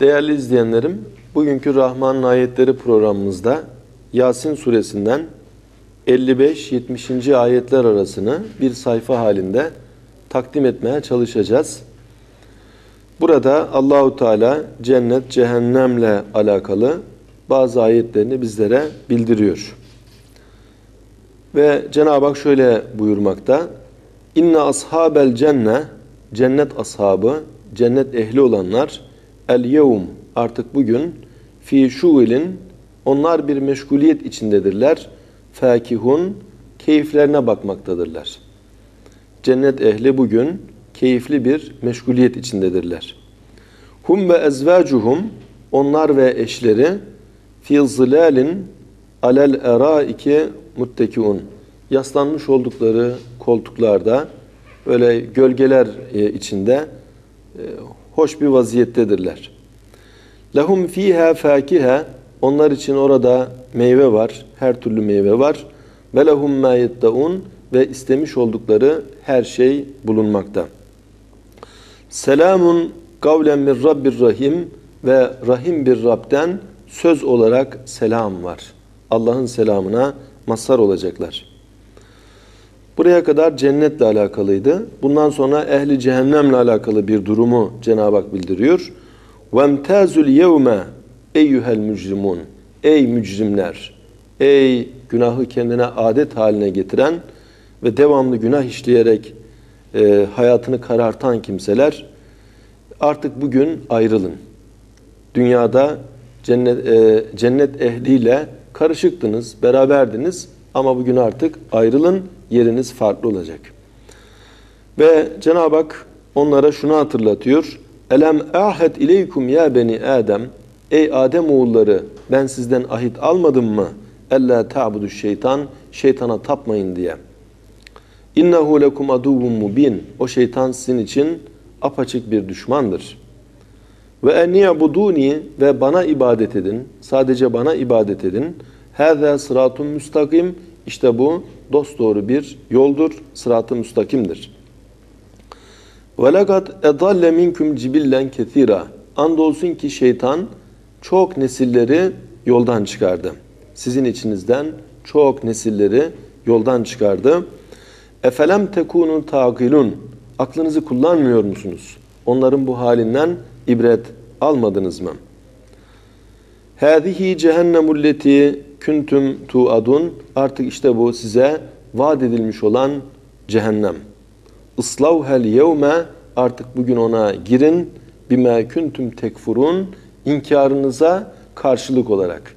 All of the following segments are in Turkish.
Değerli izleyenlerim, bugünkü Rahman'ın ayetleri programımızda Yasin suresinden 55-70. ayetler arasını bir sayfa halinde takdim etmeye çalışacağız. Burada Allahu Teala cennet, cehennemle alakalı bazı ayetlerini bizlere bildiriyor. Ve Cenab-ı Hak şöyle buyurmakta. İnne ashabel cenne, cennet ashabı, cennet ehli olanlar el yevm artık bugün fi şuilin onlar bir meşguliyet içindedirler. Fakihun keyiflerine bakmaktadırlar. Cennet ehli bugün keyifli bir meşguliyet içindedirler. Hum ve ezvacuhum onlar ve eşleri fi zilalin alel eraiki muttekiun yaslanmış oldukları koltuklarda böyle gölgeler e, içinde e, hoş bir vaziyettedirler. Lehum fiha fakiha onlar için orada meyve var, her türlü meyve var. Ve lehum ma yettaun ve istemiş oldukları her şey bulunmakta. Selamun kavlen min rabbir rahim ve rahim bir Rab'den söz olarak selam var. Allah'ın selamına mazhar olacaklar. Buraya kadar cennetle alakalıydı. Bundan sonra ehli cehennemle alakalı bir durumu Cenab-ı Hak bildiriyor. وَمْتَازُ الْيَوْمَ eyyuhel mücrimun Ey mücrimler! Ey günahı kendine adet haline getiren ve devamlı günah işleyerek e, hayatını karartan kimseler artık bugün ayrılın. Dünyada cennet, e, cennet ehliyle karışıktınız, beraberdiniz ama bugün artık ayrılın, yeriniz farklı olacak. Ve Cenab-ı Hak onlara şunu hatırlatıyor. Elem ahet ileykum ya beni Adem. Ey Adem oğulları ben sizden ahit almadım mı? Ella ta'budu şeytan. Şeytana tapmayın diye. İnnehu lekum aduvun mubin. O şeytan sizin için apaçık bir düşmandır. Ve en ya'buduni ve bana ibadet edin. Sadece bana ibadet edin. Hâzâ sıratun müstakim. İşte bu dosdoğru bir yoldur, sırat-ı müstakimdir. وَلَقَدْ اَضَلَّ مِنْكُمْ cibillen كَثِيرًا Andolsun ki şeytan çok nesilleri yoldan çıkardı. Sizin içinizden çok nesilleri yoldan çıkardı. Efelem tekunu taqilun Aklınızı kullanmıyor musunuz? Onların bu halinden ibret almadınız mı? Hâzihi cehennemulleti küntüm tuadun artık işte bu size vaat edilmiş olan cehennem. Islavhel yevme artık bugün ona girin bime küntüm tekfurun inkarınıza karşılık olarak.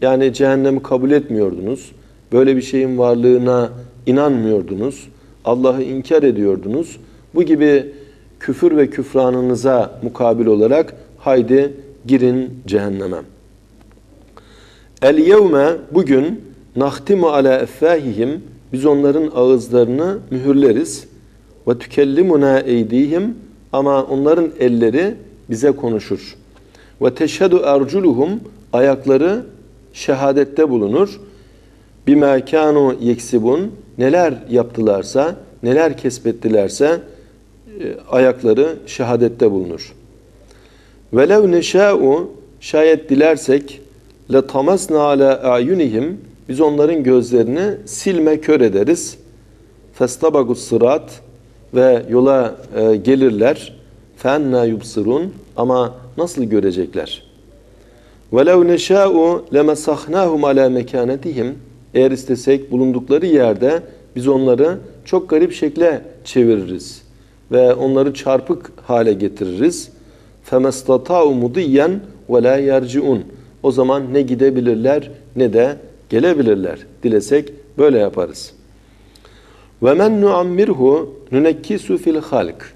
Yani cehennemi kabul etmiyordunuz. Böyle bir şeyin varlığına inanmıyordunuz. Allah'ı inkar ediyordunuz. Bu gibi küfür ve küfranınıza mukabil olarak haydi girin cehenneme. El yevme bugün nahtimu ala effahihim biz onların ağızlarını mühürleriz. Ve tükellimuna eydihim ama onların elleri bize konuşur. Ve teşhedü erculuhum ayakları şehadette bulunur. Bima kanu yeksibun neler yaptılarsa, neler kesbettilerse e, ayakları şehadette bulunur. Velev neşâ'u şayet dilersek le tamasna ala ayunihim biz onların gözlerini silme kör ederiz. Festabagus sırat ve yola e, gelirler. Fenna yubsirun ama nasıl görecekler? Velev neşâ'u lemesahnâhum alâ mekânetihim. Eğer istesek bulundukları yerde biz onları çok garip şekle çeviririz ve onları çarpık hale getiririz. Femastatâ'u mudiyen ve lâ yerci'un. O zaman ne gidebilirler ne de gelebilirler. Dilesek böyle yaparız. Ve men nuammirhu nunekkisu fil halk.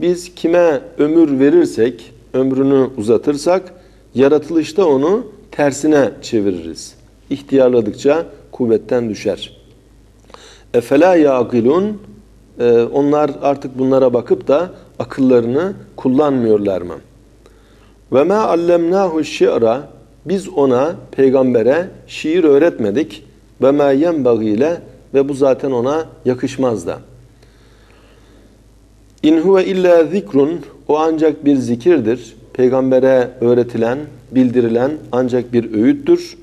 Biz kime ömür verirsek, ömrünü uzatırsak yaratılışta onu tersine çeviririz. İhtiyarladıkça kuvvetten düşer. Efela yaqilun e, onlar artık bunlara bakıp da akıllarını kullanmıyorlar mı? Ve ma allemnahu şi'ra biz ona peygambere şiir öğretmedik ve ma yenbagile ve bu zaten ona yakışmaz da. İn huve illa zikrun o ancak bir zikirdir, peygambere öğretilen, bildirilen ancak bir öğüttür.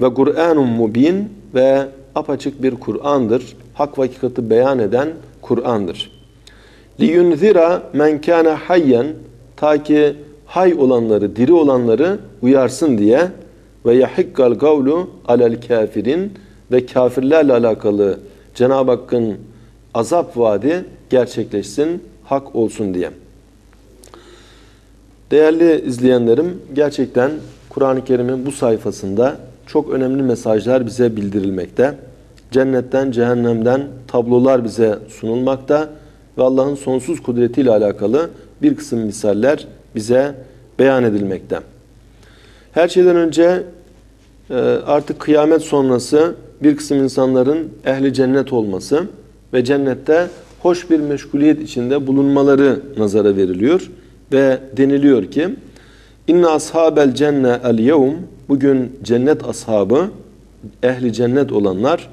Ve Kur'anun mubin ve apaçık bir Kur'an'dır. Hak ve beyan eden Kur'an'dır. liyunzira men kana hayyen ta ki hay olanları, diri olanları uyarsın diye ve yahikkal gavlu alel kafirin ve kafirlerle alakalı Cenab-ı Hakk'ın azap vaadi gerçekleşsin, hak olsun diye. Değerli izleyenlerim, gerçekten Kur'an-ı Kerim'in bu sayfasında çok önemli mesajlar bize bildirilmekte. Cennetten, cehennemden tablolar bize sunulmakta ve Allah'ın sonsuz kudretiyle alakalı bir kısım misaller bize beyan edilmekte. Her şeyden önce e, artık kıyamet sonrası bir kısım insanların ehli cennet olması ve cennette hoş bir meşguliyet içinde bulunmaları nazara veriliyor ve deniliyor ki İnne ashabel cenne el yevm bugün cennet ashabı ehli cennet olanlar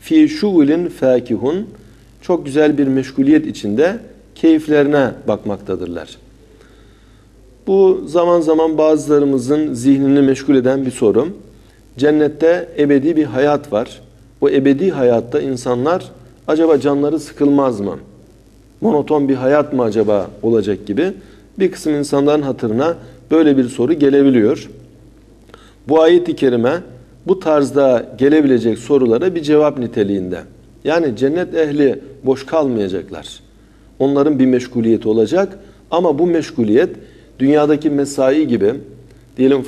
fi şuulin fakihun çok güzel bir meşguliyet içinde keyiflerine bakmaktadırlar. Bu zaman zaman bazılarımızın zihnini meşgul eden bir soru. Cennette ebedi bir hayat var. O ebedi hayatta insanlar acaba canları sıkılmaz mı? Monoton bir hayat mı acaba olacak gibi bir kısım insanların hatırına böyle bir soru gelebiliyor. Bu ayet-i kerime bu tarzda gelebilecek sorulara bir cevap niteliğinde. Yani cennet ehli boş kalmayacaklar. Onların bir meşguliyeti olacak ama bu meşguliyet dünyadaki mesai gibi diyelim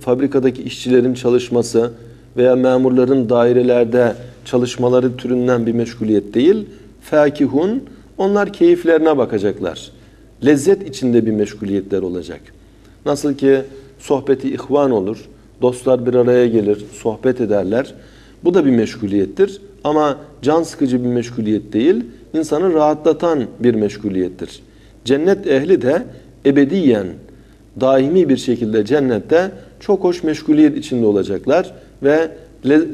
fabrikadaki işçilerin çalışması veya memurların dairelerde çalışmaları türünden bir meşguliyet değil. Fakihun onlar keyiflerine bakacaklar. Lezzet içinde bir meşguliyetler olacak. Nasıl ki sohbeti ihvan olur. Dostlar bir araya gelir, sohbet ederler. Bu da bir meşguliyettir. Ama can sıkıcı bir meşguliyet değil, insanı rahatlatan bir meşguliyettir. Cennet ehli de ebediyen, daimi bir şekilde cennette çok hoş meşguliyet içinde olacaklar ve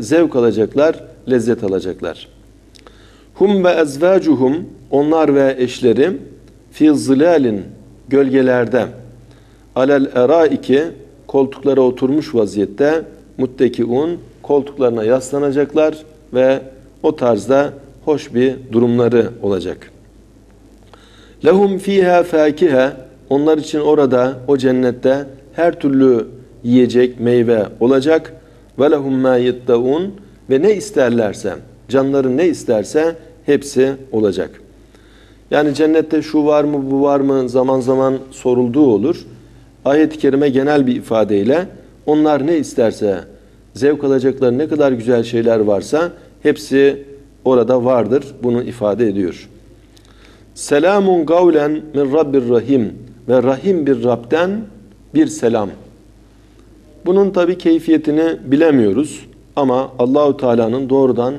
zevk alacaklar, lezzet alacaklar. Hum ve ezvacuhum onlar ve eşleri fi zilalin gölgelerde alel eraiki koltuklara oturmuş vaziyette muttekiun koltuklarına yaslanacaklar ve o tarzda hoş bir durumları olacak. Lehum fiha fakihe onlar için orada o cennette her türlü yiyecek meyve olacak. Ve lehum ma yettaun ve ne isterlerse canları ne isterse hepsi olacak. Yani cennette şu var mı bu var mı zaman zaman sorulduğu olur. Ayet-i kerime genel bir ifadeyle onlar ne isterse zevk alacakları ne kadar güzel şeyler varsa hepsi orada vardır. Bunu ifade ediyor. Selamun gavlen min Rabbir Rahim ve Rahim bir Rab'den bir selam. Bunun tabi keyfiyetini bilemiyoruz ama Allahu Teala'nın doğrudan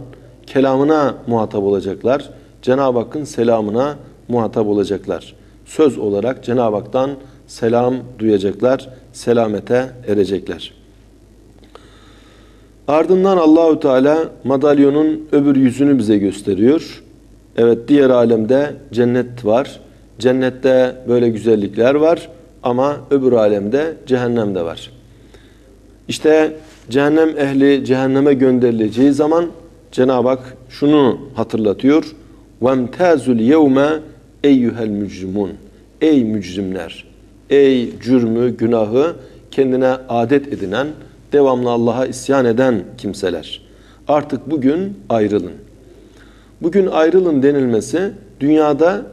kelamına muhatap olacaklar. Cenab-ı Hakk'ın selamına muhatap olacaklar. Söz olarak Cenab-ı Hak'tan selam duyacaklar, selamete erecekler. Ardından Allahü Teala madalyonun öbür yüzünü bize gösteriyor. Evet diğer alemde cennet var. Cennette böyle güzellikler var ama öbür alemde cehennem de var. İşte cehennem ehli cehenneme gönderileceği zaman Cenab-ı Hak şunu hatırlatıyor. وَمْتَازُ الْيَوْمَ eyyuhel mücrimun. Ey mücrimler, ey cürmü, günahı kendine adet edinen, devamlı Allah'a isyan eden kimseler. Artık bugün ayrılın. Bugün ayrılın denilmesi dünyada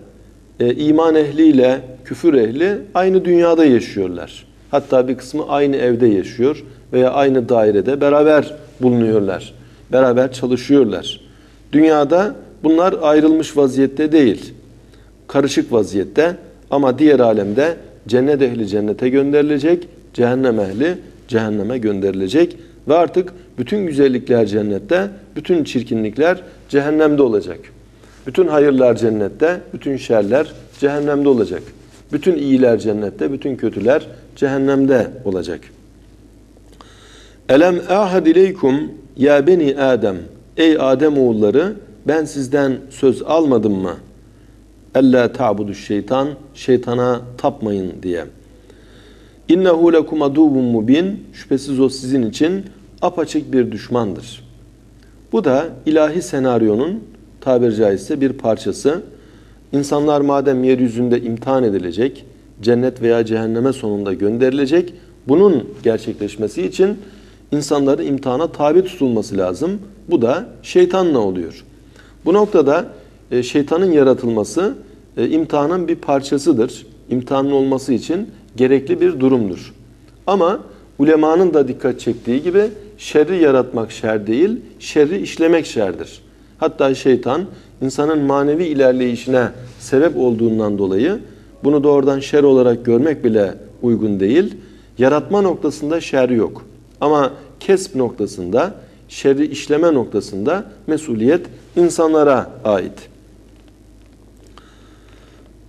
e, iman ehliyle küfür ehli aynı dünyada yaşıyorlar. Hatta bir kısmı aynı evde yaşıyor veya aynı dairede beraber bulunuyorlar. Beraber çalışıyorlar. Dünyada bunlar ayrılmış vaziyette değil. Karışık vaziyette ama diğer alemde cennet ehli cennete gönderilecek, cehennem ehli cehenneme gönderilecek ve artık bütün güzellikler cennette, bütün çirkinlikler cehennemde olacak. Bütün hayırlar cennette, bütün şerler cehennemde olacak. Bütün iyiler cennette, bütün kötüler cehennemde olacak. Elem ahad ileykum ya beni Adem. Ey Adem oğulları ben sizden söz almadım mı? Ella ta'budu şeytan, şeytana tapmayın diye. İnnehu lekum aduvun mubin. Şüphesiz o sizin için apaçık bir düşmandır. Bu da ilahi senaryonun tabiri caizse bir parçası. İnsanlar madem yeryüzünde imtihan edilecek, cennet veya cehenneme sonunda gönderilecek, bunun gerçekleşmesi için insanların imtihana tabi tutulması lazım. Bu da şeytanla oluyor. Bu noktada e, şeytanın yaratılması e, imtihanın bir parçasıdır. İmtihanın olması için gerekli bir durumdur. Ama ulemanın da dikkat çektiği gibi şerri yaratmak şer değil, şerri işlemek şerdir. Hatta şeytan insanın manevi ilerleyişine sebep olduğundan dolayı bunu doğrudan şer olarak görmek bile uygun değil. Yaratma noktasında şer yok. Ama kesp noktasında, şerri işleme noktasında mesuliyet insanlara ait.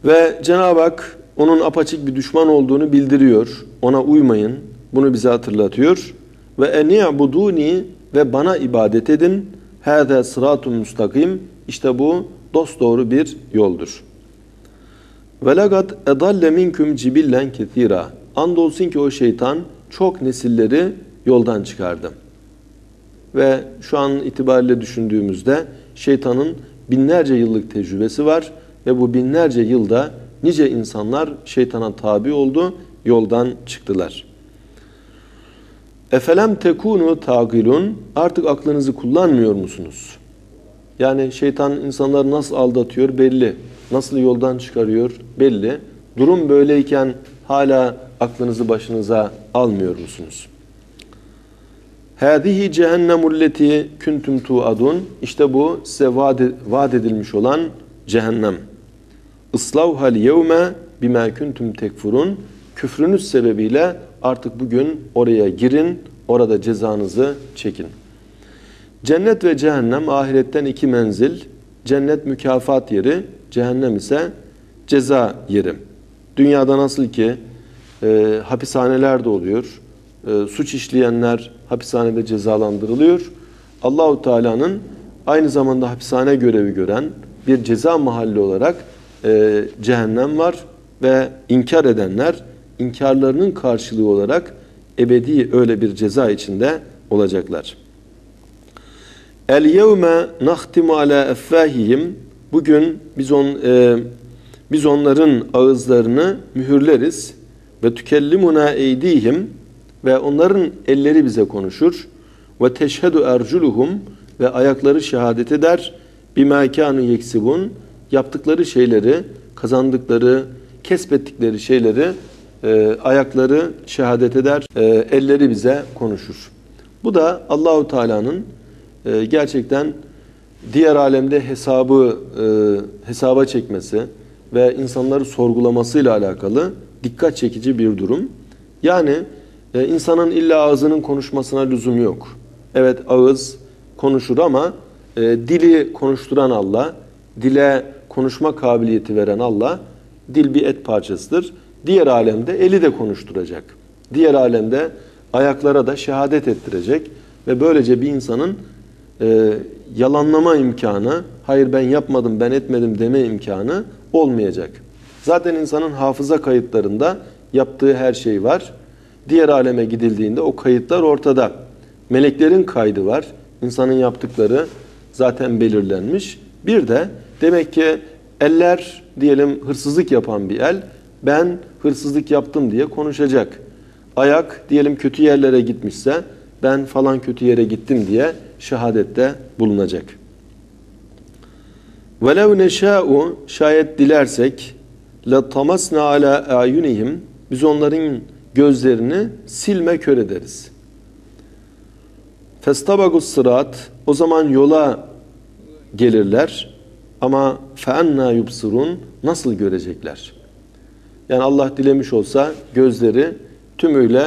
Ve Cenab-ı Hak onun apaçık bir düşman olduğunu bildiriyor. Ona uymayın. Bunu bize hatırlatıyor. Ve eni'buduni ve bana ibadet edin. Hâzâ sıratun müstakim. İşte bu dost doğru bir yoldur. Ve lagat edalle minküm cibillen kethira. Andolsun ki o şeytan çok nesilleri yoldan çıkardı. Ve şu an itibariyle düşündüğümüzde şeytanın binlerce yıllık tecrübesi var ve bu binlerce yılda nice insanlar şeytana tabi oldu, yoldan çıktılar. Efelem tekunu tagilun artık aklınızı kullanmıyor musunuz? Yani şeytan insanları nasıl aldatıyor belli. Nasıl yoldan çıkarıyor belli. Durum böyleyken hala aklınızı başınıza almıyor musunuz? Hâzihi cehennemulleti kuntum tuadun. İşte bu size vaat edilmiş olan cehennem. Islavhal yevme bima kuntum tekfurun. Küfrünüz sebebiyle artık bugün oraya girin, orada cezanızı çekin. Cennet ve cehennem ahiretten iki menzil. Cennet mükafat yeri, cehennem ise ceza yeri. Dünyada nasıl ki e, hapishaneler de oluyor, e, suç işleyenler hapishanede cezalandırılıyor. Allahu Teala'nın aynı zamanda hapishane görevi gören bir ceza mahalli olarak e, cehennem var ve inkar edenler inkarlarının karşılığı olarak ebedi öyle bir ceza içinde olacaklar. El yevme nahtimu ala effahihim bugün biz on e, biz onların ağızlarını mühürleriz ve tükellimuna eydihim ve onların elleri bize konuşur ve teşhedü erculuhum ve ayakları şehadet eder. Bima kanu yeksibun yaptıkları şeyleri kazandıkları kesbettikleri şeyleri e, ayakları şehadet eder e, elleri bize konuşur bu da Allahu Teala'nın e, gerçekten diğer alemde hesabı hesaba çekmesi ve insanları sorgulamasıyla alakalı dikkat çekici bir durum. Yani insanın illa ağzının konuşmasına lüzum yok. Evet ağız konuşur ama dili konuşturan Allah, dile konuşma kabiliyeti veren Allah, dil bir et parçasıdır. Diğer alemde eli de konuşturacak. Diğer alemde ayaklara da şehadet ettirecek ve böylece bir insanın e, yalanlama imkanı, hayır ben yapmadım, ben etmedim deme imkanı olmayacak. Zaten insanın hafıza kayıtlarında yaptığı her şey var. Diğer aleme gidildiğinde o kayıtlar ortada. Meleklerin kaydı var. İnsanın yaptıkları zaten belirlenmiş. Bir de demek ki eller diyelim hırsızlık yapan bir el ben hırsızlık yaptım diye konuşacak. Ayak diyelim kötü yerlere gitmişse ben falan kötü yere gittim diye şehadette bulunacak. وَلَوْ نَشَاءُ Şayet dilersek لَطَمَسْنَا عَلَى اَعْيُنِهِمْ Biz onların gözlerini silme kör ederiz. Festabagus sırat o zaman yola gelirler ama feenna yubsirun nasıl görecekler? Yani Allah dilemiş olsa gözleri tümüyle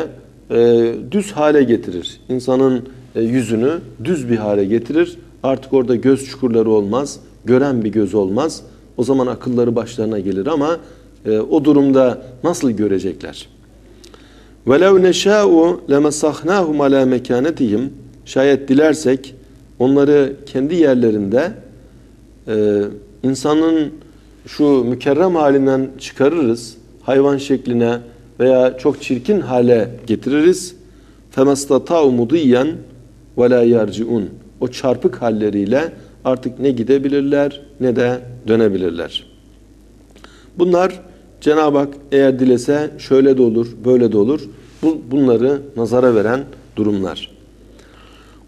e, düz hale getirir. İnsanın e, yüzünü düz bir hale getirir. Artık orada göz çukurları olmaz, gören bir göz olmaz. O zaman akılları başlarına gelir ama e, o durumda nasıl görecekler? وَلَوْ نَشَاءُ لَمَسَخْنَاهُمْ عَلَى مَكَانَتِهِمْ Şayet dilersek onları kendi yerlerinde e, insanın şu mükerrem halinden çıkarırız. Hayvan şekline veya çok çirkin hale getiririz. فَمَسْتَطَاءُ مُضِيًّا وَلَا يَرْجِعُونَ O çarpık halleriyle artık ne gidebilirler ne de dönebilirler. Bunlar Cenab-ı Hak eğer dilese şöyle de olur, böyle de olur. Bu, bunları nazara veren durumlar.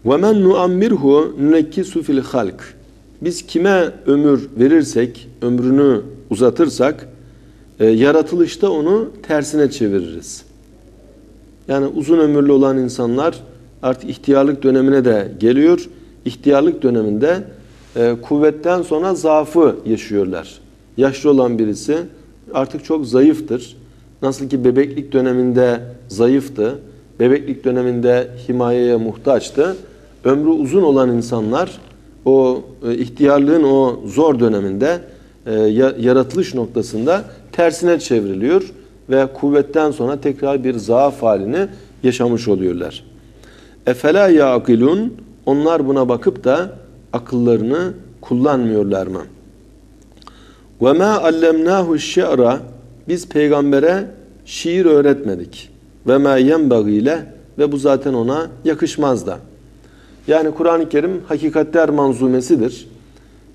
وَمَنْ نُعَمِّرْهُ نُنَكِّسُ fil halk. Biz kime ömür verirsek, ömrünü uzatırsak, e, yaratılışta onu tersine çeviririz. Yani uzun ömürlü olan insanlar artık ihtiyarlık dönemine de geliyor. İhtiyarlık döneminde e, kuvvetten sonra zaafı yaşıyorlar. Yaşlı olan birisi artık çok zayıftır. Nasıl ki bebeklik döneminde zayıftı, bebeklik döneminde himayeye muhtaçtı. Ömrü uzun olan insanlar o e, ihtiyarlığın o zor döneminde e, yaratılış noktasında tersine çevriliyor ve kuvvetten sonra tekrar bir zaaf halini yaşamış oluyorlar. Efela yaqilun onlar buna bakıp da akıllarını kullanmıyorlar mı? Ve ma allemnahu şi'ra biz peygambere şiir öğretmedik. Ve ma yenbagile ve bu zaten ona yakışmaz da. Yani Kur'an-ı Kerim hakikatler manzumesidir.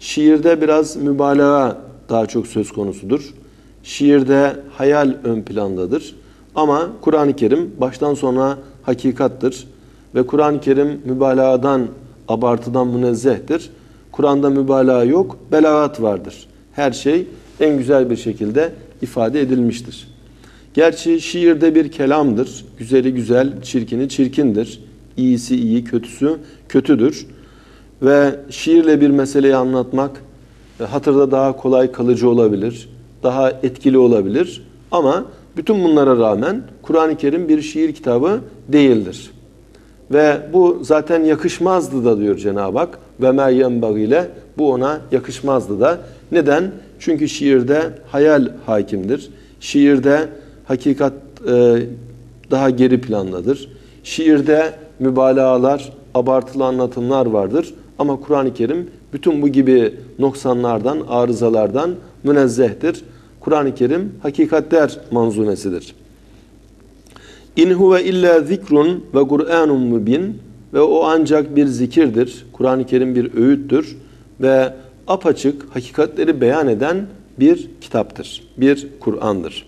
Şiirde biraz mübalağa daha çok söz konusudur. Şiirde hayal ön plandadır. Ama Kur'an-ı Kerim baştan sona hakikattır. Ve Kur'an-ı Kerim mübalağadan, abartıdan münezzehtir. Kur'an'da mübalağa yok, belagat vardır. Her şey en güzel bir şekilde ifade edilmiştir. Gerçi şiirde bir kelamdır. Güzeli güzel, çirkini çirkindir. İyisi iyi, kötüsü kötüdür. Ve şiirle bir meseleyi anlatmak hatırda daha kolay kalıcı olabilir, daha etkili olabilir. Ama bütün bunlara rağmen Kur'an-ı Kerim bir şiir kitabı değildir. Ve bu zaten yakışmazdı da diyor Cenab-ı Hak. Ve meryem ile bu ona yakışmazdı da. Neden? Çünkü şiirde hayal hakimdir. Şiirde hakikat e, daha geri plandadır. Şiirde mübalağalar, abartılı anlatımlar vardır. Ama Kur'an-ı Kerim bütün bu gibi noksanlardan, arızalardan münezzehtir. Kur'an-ı Kerim hakikatler manzumesidir. İn huve illa zikrun ve Kur'anun mubin ve o ancak bir zikirdir. Kur'an-ı Kerim bir öğüttür ve apaçık hakikatleri beyan eden bir kitaptır. Bir Kur'an'dır.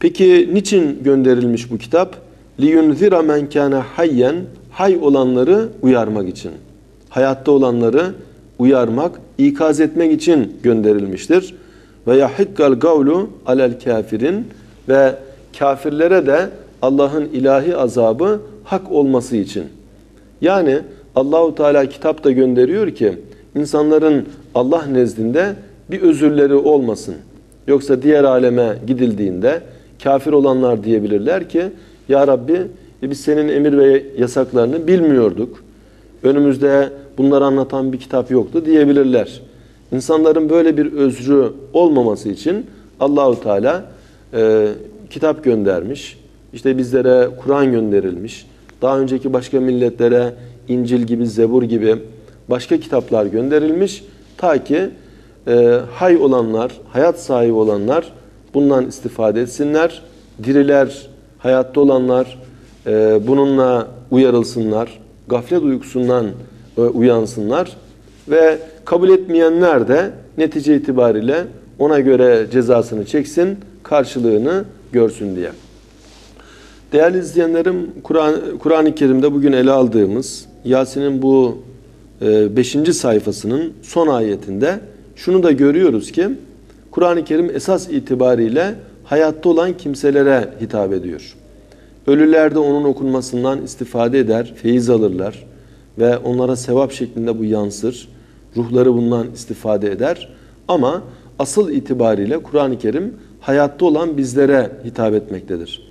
Peki niçin gönderilmiş bu kitap? liyunzira men kana hayyen hay olanları uyarmak için. Hayatta olanları uyarmak, ikaz etmek için gönderilmiştir. Ve yahikkal gavlu alel kafirin ve kafirlere de Allah'ın ilahi azabı hak olması için. Yani Allahu Teala kitap da gönderiyor ki insanların Allah nezdinde bir özürleri olmasın. Yoksa diğer aleme gidildiğinde kafir olanlar diyebilirler ki ya Rabbi e biz senin emir ve yasaklarını bilmiyorduk. Önümüzde bunları anlatan bir kitap yoktu diyebilirler. İnsanların böyle bir özrü olmaması için Allahu Teala e, kitap göndermiş. İşte bizlere Kur'an gönderilmiş. Daha önceki başka milletlere İncil gibi, Zebur gibi başka kitaplar gönderilmiş. Ta ki e, hay olanlar, hayat sahibi olanlar bundan istifade etsinler. Diriler, hayatta olanlar e, bununla uyarılsınlar. Gaflet uykusundan e, uyansınlar. Ve kabul etmeyenler de netice itibariyle ona göre cezasını çeksin, karşılığını görsün diye. Değerli izleyenlerim, Kur'an-ı Kur Kerim'de bugün ele aldığımız Yasin'in bu 5. E, sayfasının son ayetinde şunu da görüyoruz ki Kur'an-ı Kerim esas itibariyle hayatta olan kimselere hitap ediyor. Ölüler de onun okunmasından istifade eder, feyiz alırlar ve onlara sevap şeklinde bu yansır. Ruhları bundan istifade eder. Ama asıl itibariyle Kur'an-ı Kerim hayatta olan bizlere hitap etmektedir.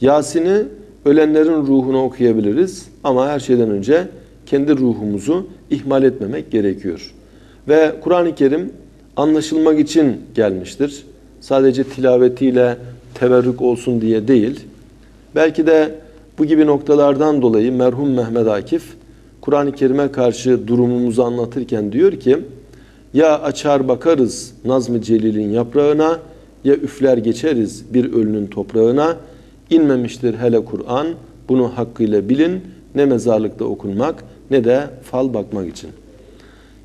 Yasin'i ölenlerin ruhuna okuyabiliriz ama her şeyden önce kendi ruhumuzu ihmal etmemek gerekiyor. Ve Kur'an-ı Kerim anlaşılmak için gelmiştir. Sadece tilavetiyle teberrük olsun diye değil. Belki de bu gibi noktalardan dolayı merhum Mehmet Akif Kur'an-ı Kerim'e karşı durumumuzu anlatırken diyor ki ya açar bakarız Nazm-ı Celil'in yaprağına ya üfler geçeriz bir ölünün toprağına, inmemiştir hele Kur'an, bunu hakkıyla bilin, ne mezarlıkta okunmak ne de fal bakmak için.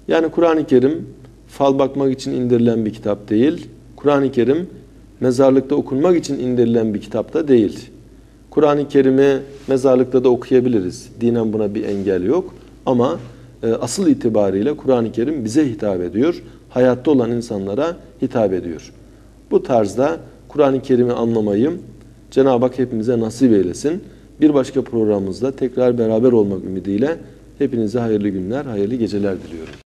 Yani Kur'an-ı Kerim fal bakmak için indirilen bir kitap değil. Kur'an-ı Kerim mezarlıkta okunmak için indirilen bir kitap da değil. Kur'an-ı Kerim'i mezarlıkta da okuyabiliriz. Dinen buna bir engel yok. Ama e, asıl itibariyle Kur'an-ı Kerim bize hitap ediyor. Hayatta olan insanlara hitap ediyor. Bu tarzda Kur'an-ı Kerim'i anlamayı Cenab-ı Hak hepimize nasip eylesin. Bir başka programımızda tekrar beraber olmak ümidiyle hepinize hayırlı günler, hayırlı geceler diliyorum.